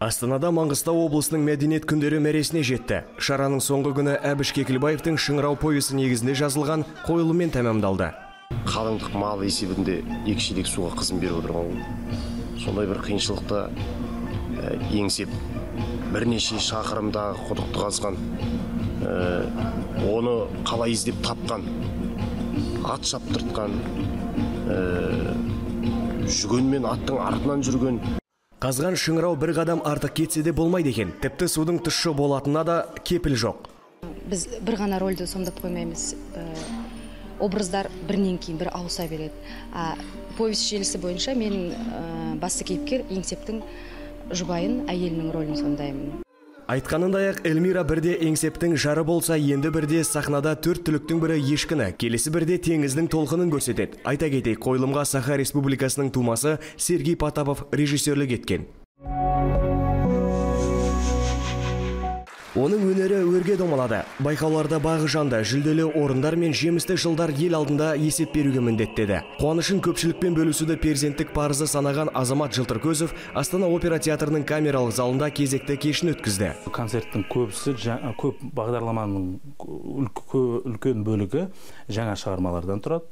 Астанада Маңғыстау облысының мәдениет күндері мәресіне жетті. Шараның соңғы күні Әбіш Кекілбаевтың Шыңырау повесі негізінде жазылған қойылыммен тәмамдалды. қалыңдық мал есебінде екі шелек суға қызын беріп отырған ғой сондай бір қиыншылықты ә, еңсеп бірнеше шақырымдағы құдықты қазған ә, оны қалай іздеп тапқан ат шаптыртқан ә, жүген мен аттың артынан жүрген Қазған Шыңырау бір қадам артық кетсе де болмайды екен. Тіпті судың тұщы болатынына да кепіл жоқ. біз бір ғана рөлді сомдап қоймаймыз Ә, образдар бірінен кейін бірі ауыса береді а повесть желісі бойынша мен ә, басты кейіпкер еңсептің жұбайын әйелінің рөлін сомдаймын Айтқанындай ақ Эльмира бірде еңсептің жары болса, енді бірде сахнада төрт түліктің бірі ешкіні, келесі бірде теңіздің толқынын көрсетеді. Айта кетейік, қойылымға Саха Республикасының тумасы Сергей Потапов режиссерлік еткен. Оның өнері өрге домалады. Байқауларда бағы жанды, жүлделі орындар мен жемісті жылдар ел алдында есеп беруге міндеттеді. Қуанышын көпшілікпен бөлісуді перзенттік парызы санаған Азамат Жылтыркөзов Астана опера театрының камералық залында кезекті кешін өткізді. концерттің көбісі көп бағдарламаның үлк- үлкен бөлігі жаңа шығармалардан тұрады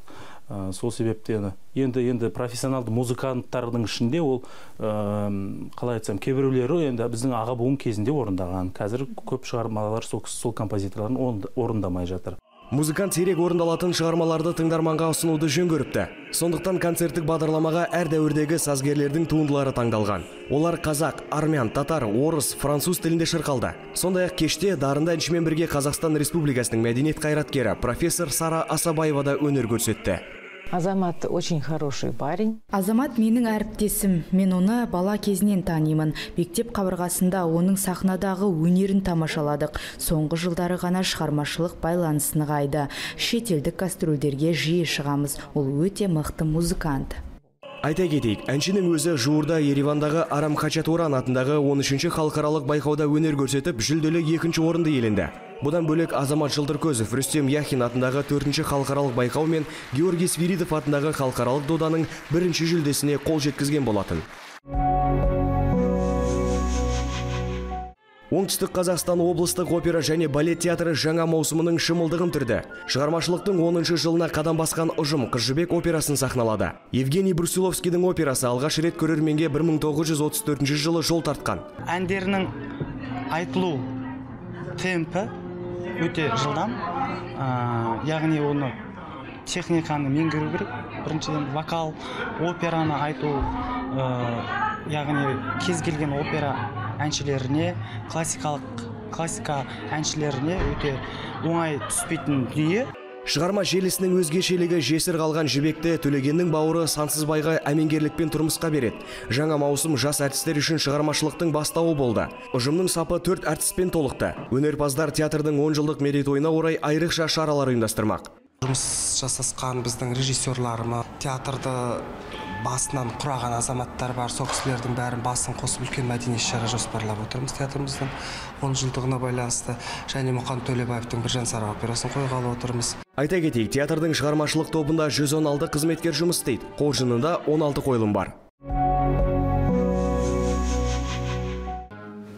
Ә, сол себептен енді енді профессионалды музыканттардың ішінде ол ә, қалай айтсам кейбіреулері енді біздің аға буын кезінде орындаған. Қазір көп шығармалар сол, сол композиторлардың орында- орындамай жатыр. Музыкант сирек орындалатын шығармаларды тыңдарманға ұсынуды жөн көріпті. Сондықтан концерттік бағдарламаға әр дәуірдегі сазгерлердің туындылары таңдалған. Олар қазақ, армян, татар, орыс, француз тілінде шырқалды. Сондай-ақ кеште дарынды әншімен бірге Қазақстан Республикасының мәдениет қайраткері профессор Сара Асабаева да өнер көрсетті. Азамат очень хороший парень. Азамат менің әріптесім. Мен оны бала кезінен танимын. Мектеп қабырғасында оның сахнадағы өнерін тамашаладық. Соңғы жылдары ғана шығармашылық байланыс нығайды. Шетелдік гастрольдерге жиі шығамыз. Ол өте мықты музыкант. Айта кетейік, әншінің өзі жуырда Еревандағы Арам Хачатуран атындағы 13-ші халықаралық байқауда өнер көрсетіп, жүлделі екінші орынды иеленді. Бұдан бөлек Азамат Жылдыркөзов Рүстем Яхин атындағы 4-ші халықаралық байқау мен Георгий Свиридов атындағы халықаралық доданың бірінші жүлдесіне қол жеткізген болатын. Оңтүстік Қазақстан облыстық опера және балет театры жаңа маусымының шымылдығын түрді. Шығармашылықтың 10 жылына қадам басқан ұжым Қыз жібек операсын сахналады. Евгений Брусиловскийдің операсы алғаш рет көрерменге 1934 жылы жол тартқан. әндерінің айтылу темпі өте жылдам. Ә, яғни оны техниканы меңгеру керек. Біріншіден вокал операны айту ә, яғни кез келген опера әншілеріне классикалық классика әншілеріне өте оңай түспейтін дүние. Шығарма желісінің өзгешелігі жесір қалған жібекті төлегеннің бауыры сансызбайға әмеңгерлікпен тұрмысқа береді. Жаңа маусым жас әртістер үшін шығармашылықтың бастауы болды. Ұжымның сапы төрт әртіспен толықты. Өнерпаздар театрдың 10 жылдық мерейтойына орай айрықша шаралар ұйымдастырмақ. жұмыс жасасқан біздің режиссерларымыз театрды басынан құраған азаматтар бар сол кісілердің бәрін басын қосып үлкен мәдени іс шара жоспарлап отырмыз театрымыздың он жылдығына байланысты және мұқан төлебаевтың біржан сара операсын қойғалы отырмыз Айта кетейік, театрдың шығармашылық тобында 116 қызметкер жұмыс істейді. Қоржынында 16 қойылым бар.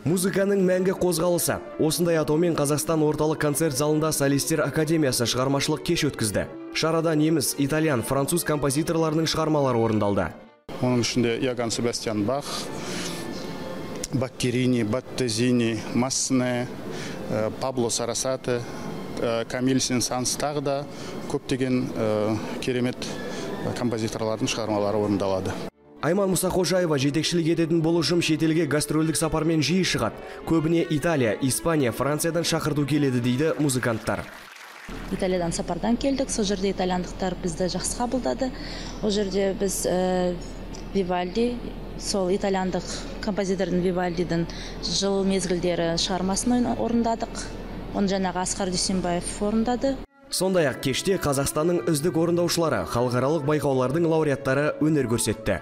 Музыканың мәңгі қозғалысы. Осындай атаумен Қазақстан орталық концерт залында солистер академиясы шығармашылық кеш өткізді. Шарада неміс, итальян, француз композиторларының шығармалары орындалды. Оның ішінде Иоганн Себастьян Бах, Баккерини, Баттезини, Масне, э, Пабло Сарасате, э, Камиль Сенсанс тағы да көптеген керемет композиторлардың шығармалары орындалады. Айман Мұсақожаева жетекшілік ететін бұл ұжым шетелге гастрольдік сапармен жиі шығады. Көбіне Италия, Испания, Франциядан шақырту келеді дейді музыканттар. Италиядан сапардан келдік. Сол жерде итальяндықтар бізді жақсы қабылдады. Ол жерде біз ә, вивальди сол итальяндық композитордың вивальдидің жыл мезгілдері шығармасын орындадық. Оны жаңағы асқар дүйсенбаев орындады. Сондай-ақ кеште Қазақстанның үздік орындаушылары, халықаралық байқаулардың лауреаттары өнер көрсетті.